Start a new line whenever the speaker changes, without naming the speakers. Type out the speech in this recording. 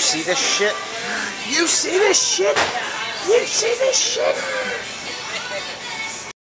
You see this shit? You see this shit? You see this shit?